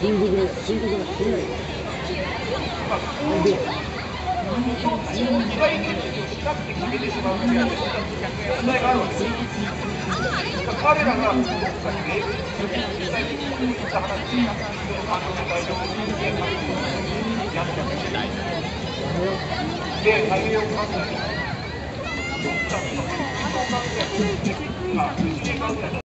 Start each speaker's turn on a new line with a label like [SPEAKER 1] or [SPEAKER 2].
[SPEAKER 1] 深刻な深刻な深刻。の左手にまいがあるわです。あっ。